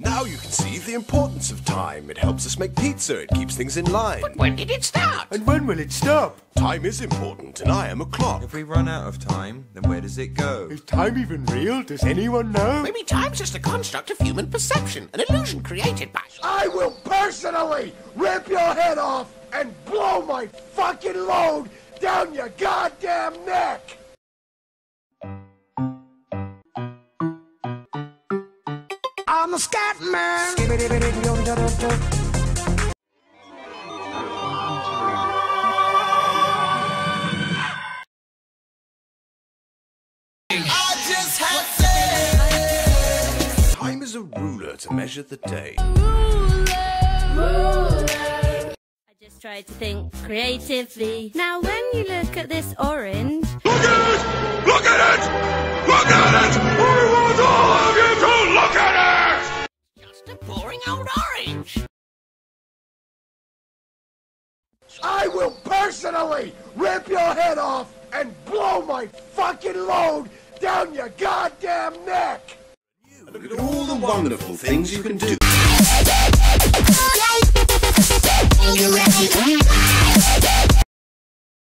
Now you can see the importance of time. It helps us make pizza, it keeps things in line. But When did it start? And when will it stop? Time is important, and I am a clock. If we run out of time, then where does it go? Is time even real? Does anyone know? Maybe time's just a construct of human perception, an illusion created by. I will personally rip your head off and blow my fucking load down your goddamn neck! I'm the scat man! Time is a ruler to measure the day. I just tried to think creatively. Now, when you look at this orange, old. I will personally rip your head off and blow my fucking load down your goddamn neck! Look at all the wonderful things you can do. Are you ready?